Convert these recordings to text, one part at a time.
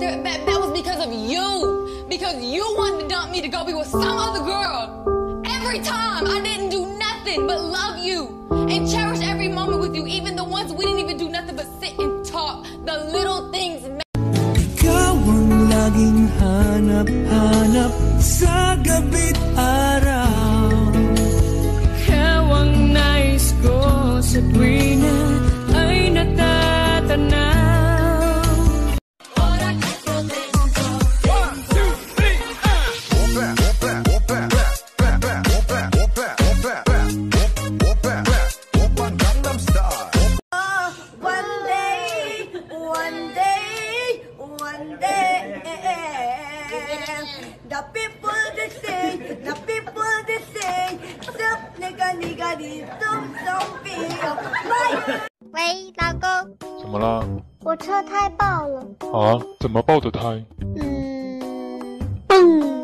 That, that was because of you. Because you wanted to dump me to go be with some other girl. Every time I didn't do nothing but love you and cherish every moment with you, even the ones we didn't even do nothing but sit and talk. The little things Ikaw sa the people they say, the people they say, sup nigga nigga di tum tum pio. My 喂，老公，怎么了？我车胎爆了。啊？怎么爆的胎？嗯，嘣。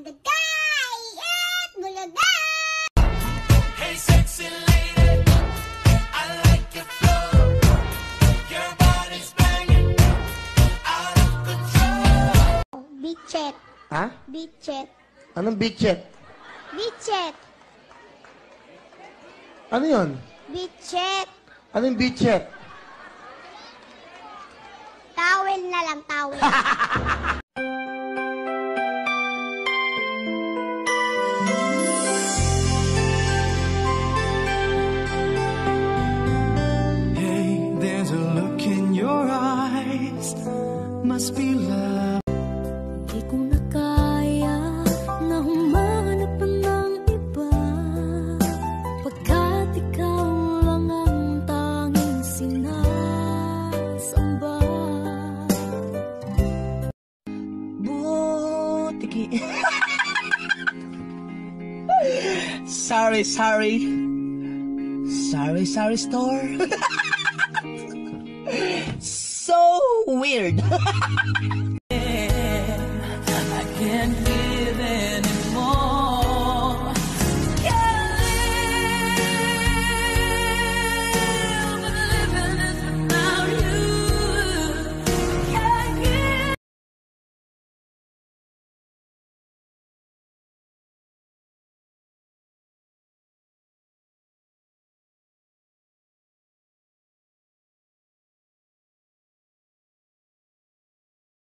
Bichet, Ha? bichet, Anong bitchet? bichet, Ano yon? bichet. Anong bitchet? Towel na lang, towel. Sorry, sorry. Sorry, sorry, store. so weird.